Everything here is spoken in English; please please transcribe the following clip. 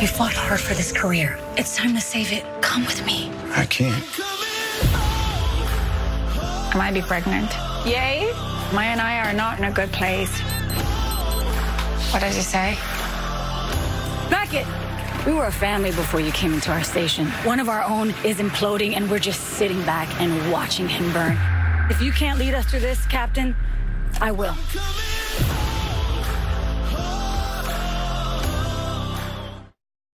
You fought hard for this career. It's time to save it. Come with me. I can't. I might be pregnant. Yay! Maya and I are not in a good place. What does he say? Back it! We were a family before you came into our station. One of our own is imploding, and we're just sitting back and watching him burn. If you can't lead us through this, Captain, I will.